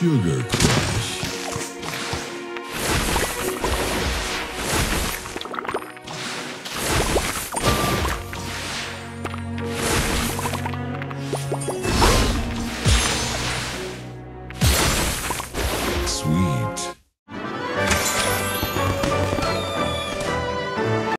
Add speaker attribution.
Speaker 1: Sugar Crush. Sweet.